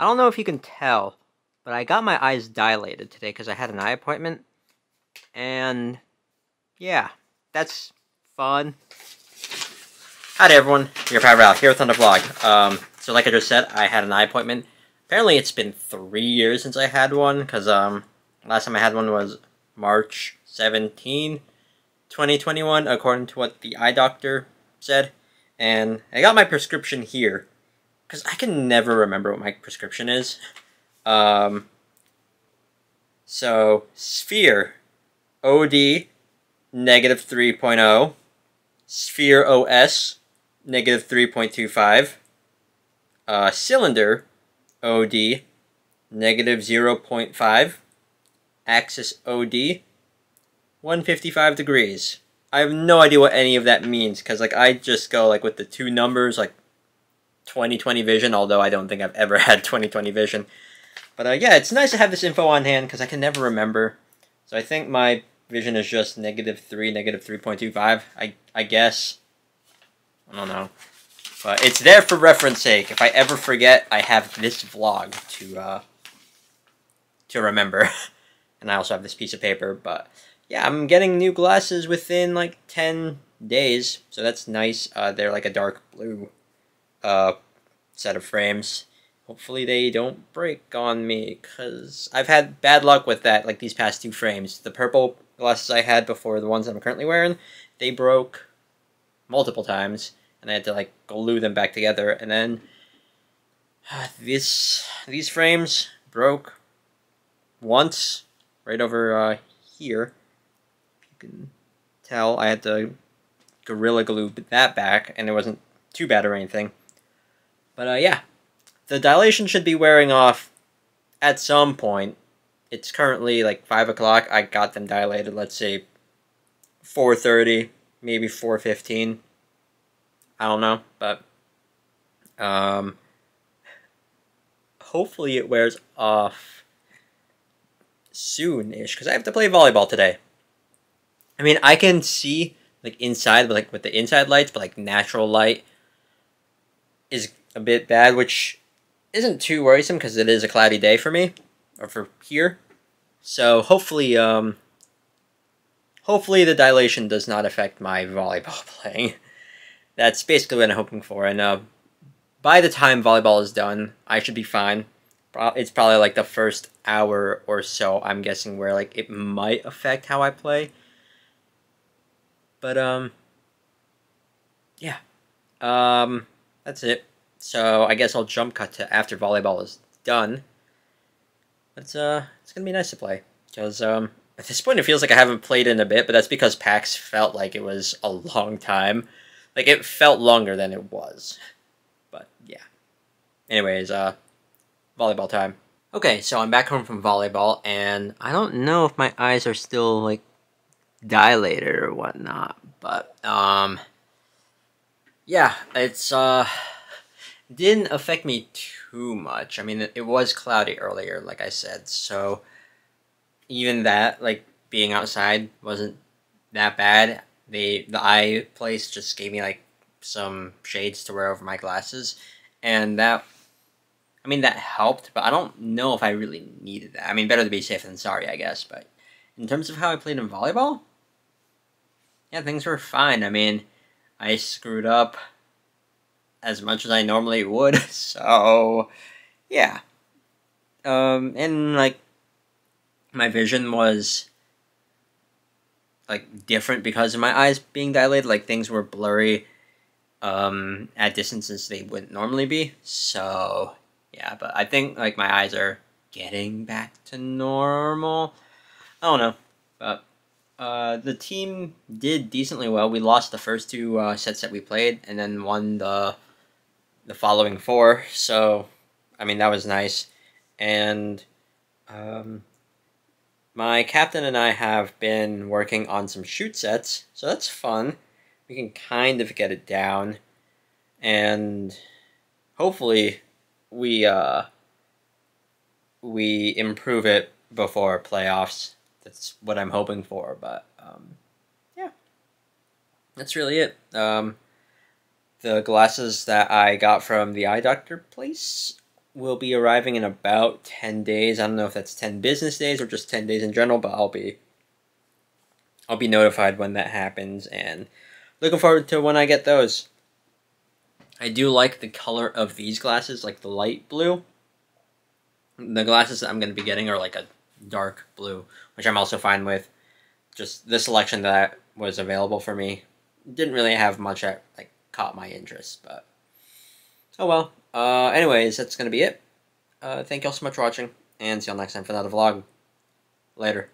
I don't know if you can tell, but I got my eyes dilated today because I had an eye appointment. And yeah, that's fun. Hi everyone, your Pal Ral here with another vlog. Um, so like I just said, I had an eye appointment. Apparently it's been three years since I had one, because um, last time I had one was March 17, 2021, according to what the eye doctor said. And I got my prescription here, because I can never remember what my prescription is. Um, so, Sphere OD negative 3.0, Sphere OS negative 3.25, uh, Cylinder OD negative 0.5, Axis OD 155 degrees. I have no idea what any of that means because like I just go like with the two numbers like 2020 vision although I don't think I've ever had 2020 vision. But uh, yeah, it's nice to have this info on hand because I can never remember. So I think my vision is just negative 3, negative 3.25, I, I guess. I don't know. But it's there for reference sake. If I ever forget, I have this vlog to, uh, to remember. and I also have this piece of paper, but yeah, I'm getting new glasses within like 10 days, so that's nice. Uh, they're like a dark blue uh, set of frames. Hopefully they don't break on me, because I've had bad luck with that, like these past two frames. The purple glasses I had before the ones I'm currently wearing, they broke multiple times, and I had to like glue them back together, and then uh, this these frames broke once, right over uh, here. You can tell I had to Gorilla Glue that back, and it wasn't too bad or anything. But uh, yeah, the dilation should be wearing off at some point. It's currently like 5 o'clock. I got them dilated, let's say 4.30, maybe 4.15. I don't know, but um, hopefully it wears off soon-ish, because I have to play volleyball today. I mean, I can see like inside, like with the inside lights, but like natural light is a bit bad, which isn't too worrisome because it is a cloudy day for me, or for here. So hopefully, um, hopefully the dilation does not affect my volleyball playing. That's basically what I'm hoping for. And uh, by the time volleyball is done, I should be fine. It's probably like the first hour or so, I'm guessing, where like it might affect how I play. But um, yeah, um, that's it. So I guess I'll jump cut to after volleyball is done. It's uh, it's gonna be nice to play because um, at this point it feels like I haven't played in a bit, but that's because PAX felt like it was a long time. Like it felt longer than it was. But yeah. Anyways, uh, volleyball time. Okay, so I'm back home from volleyball, and I don't know if my eyes are still like dilated or whatnot, but um, yeah, it's uh didn't affect me too much. I mean, it was cloudy earlier, like I said, so even that, like being outside, wasn't that bad. The the eye place just gave me like some shades to wear over my glasses, and that, I mean, that helped. But I don't know if I really needed that. I mean, better to be safe than sorry, I guess. But in terms of how I played in volleyball, yeah, things were fine. I mean, I screwed up as much as I normally would. So, yeah. Um, and like, my vision was like different because of my eyes being dilated. Like things were blurry um, at distances they wouldn't normally be. So, yeah. But I think like my eyes are getting back to normal. I don't know, but uh, the team did decently well. We lost the first two uh, sets that we played, and then won the the following four. So, I mean, that was nice. And um, my captain and I have been working on some shoot sets, so that's fun. We can kind of get it down, and hopefully, we uh, we improve it before playoffs. That's what I'm hoping for. But um, yeah, that's really it. Um, the glasses that I got from the eye doctor place will be arriving in about 10 days. I don't know if that's 10 business days or just 10 days in general, but I'll be I'll be notified when that happens and looking forward to when I get those. I do like the color of these glasses, like the light blue. The glasses that I'm going to be getting are like a dark blue, which I'm also fine with. Just the selection that was available for me didn't really have much that like caught my interest, but oh well. Uh, anyways, that's gonna be it. Uh, thank y'all so much for watching, and see y'all next time for another vlog. Later.